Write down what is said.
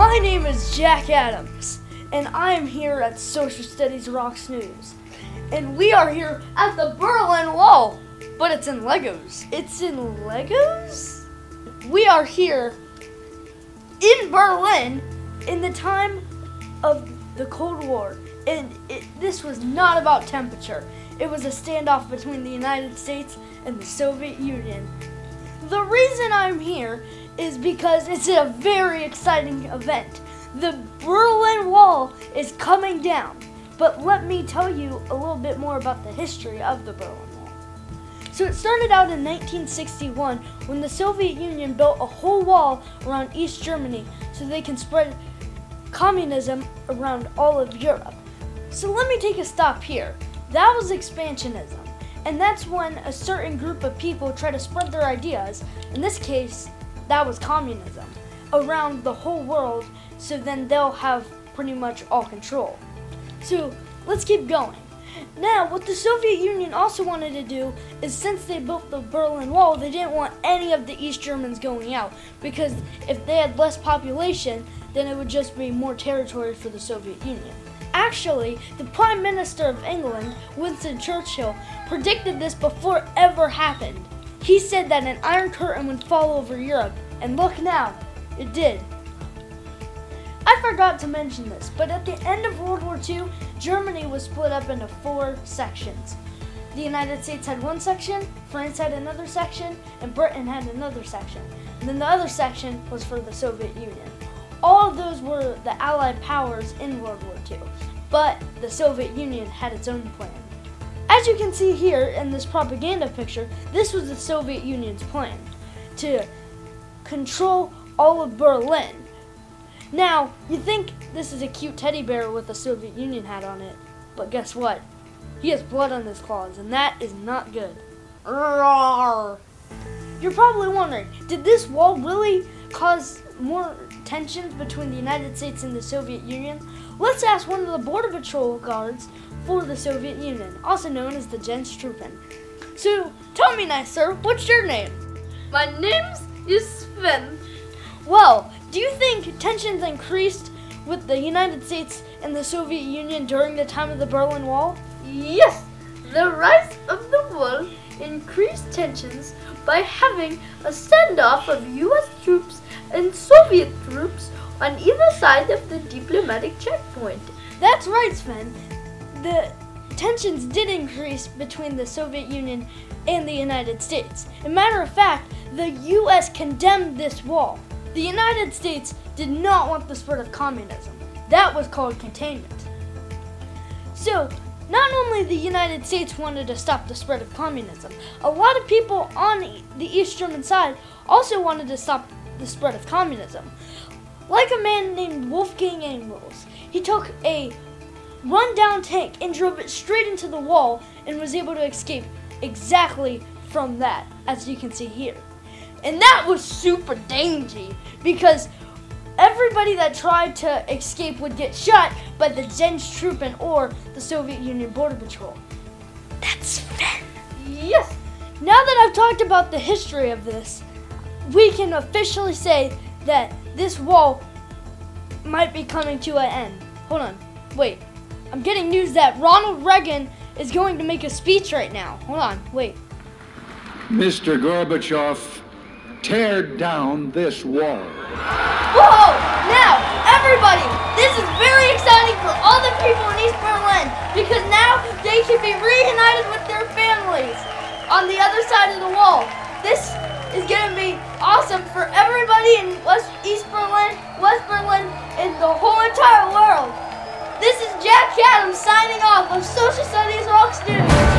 My name is Jack Adams, and I am here at Social Studies Rocks News. And we are here at the Berlin Wall, but it's in Legos. It's in Legos? We are here in Berlin in the time of the Cold War, and it, this was not about temperature. It was a standoff between the United States and the Soviet Union. The reason I'm here is because it's a very exciting event. The Berlin Wall is coming down. But let me tell you a little bit more about the history of the Berlin Wall. So it started out in 1961 when the Soviet Union built a whole wall around East Germany so they can spread communism around all of Europe. So let me take a stop here. That was expansionism. And that's when a certain group of people try to spread their ideas. In this case, that was communism around the whole world so then they'll have pretty much all control. So let's keep going. Now, what the Soviet Union also wanted to do is since they built the Berlin Wall, they didn't want any of the East Germans going out because if they had less population, then it would just be more territory for the Soviet Union. Actually, the Prime Minister of England, Winston Churchill, predicted this before it ever happened. He said that an Iron Curtain would fall over Europe, and look now, it did. I forgot to mention this, but at the end of World War II, Germany was split up into four sections. The United States had one section, France had another section, and Britain had another section. And then the other section was for the Soviet Union. All of those were the Allied powers in World War II, but the Soviet Union had its own plan. As you can see here in this propaganda picture, this was the Soviet Union's plan to control all of Berlin. Now, you think this is a cute teddy bear with a Soviet Union hat on it, but guess what? He has blood on his claws, and that is not good. Roar. You're probably wondering, did this wall really cause more tensions between the United States and the Soviet Union? Let's ask one of the Border Patrol guards for the Soviet Union, also known as the Grenztruppen. So, tell me, nice sir, what's your name? My name is Sven. Well, do you think tensions increased with the United States and the Soviet Union during the time of the Berlin Wall? Yes, the rise of increased tensions by having a standoff of US troops and Soviet troops on either side of the diplomatic checkpoint. That's right, Sven. The tensions did increase between the Soviet Union and the United States. A matter of fact, the US condemned this wall. The United States did not want the spread of communism. That was called containment. So, the United States wanted to stop the spread of communism, a lot of people on the East German side also wanted to stop the spread of communism. Like a man named Wolfgang Engels, he took a rundown tank and drove it straight into the wall and was able to escape exactly from that, as you can see here. And that was super dangy because everybody that tried to escape would get shot by the Grenztruppen or the Soviet Union Border Patrol. That's Sven. Yes. Now that I've talked about the history of this, we can officially say that this wall might be coming to an end. Hold on. Wait. I'm getting news that Ronald Reagan is going to make a speech right now. Hold on. Wait. Mr. Gorbachev, tear down this wall. Whoa! Now, everybody, this is very exciting for all the people in East Berlin because now they can be reunited with their families on the other side of the wall. This is going to be awesome for everybody in West East Berlin, West Berlin, and the whole entire world. This is Jack Adams signing off of Social Studies Rocks News.